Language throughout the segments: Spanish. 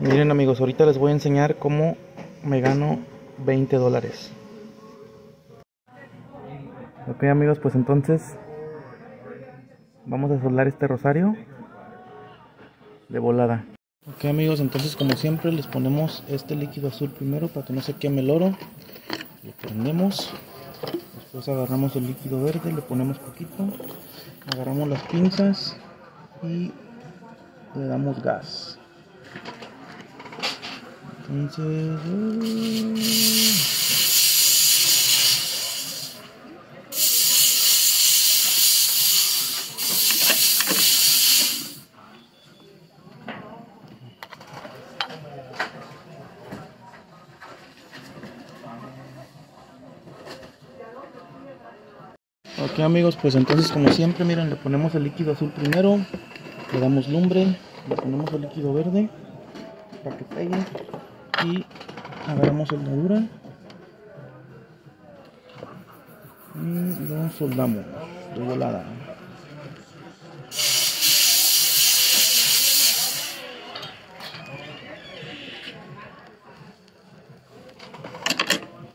Miren amigos, ahorita les voy a enseñar cómo me gano 20 dólares. Ok amigos, pues entonces vamos a soldar este rosario de volada. Ok amigos, entonces como siempre les ponemos este líquido azul primero para que no se queme el oro. Lo prendemos. Después agarramos el líquido verde, le ponemos poquito. Agarramos las pinzas y le damos gas. Entonces... Ok amigos, pues entonces como siempre, miren, le ponemos el líquido azul primero, le damos lumbre, le ponemos el líquido verde para que pegue y agarramos soldadura y lo soldamos de volada.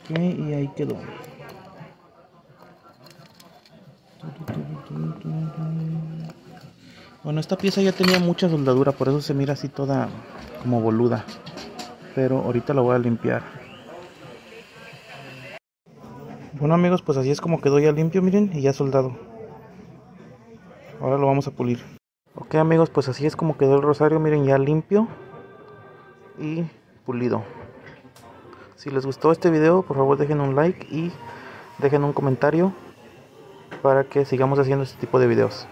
Ok, y ahí quedó. Bueno, esta pieza ya tenía mucha soldadura, por eso se mira así toda como boluda. Pero ahorita la voy a limpiar. Bueno amigos, pues así es como quedó ya limpio, miren, y ya soldado. Ahora lo vamos a pulir. Ok amigos, pues así es como quedó el rosario, miren, ya limpio y pulido. Si les gustó este video, por favor dejen un like y dejen un comentario para que sigamos haciendo este tipo de videos.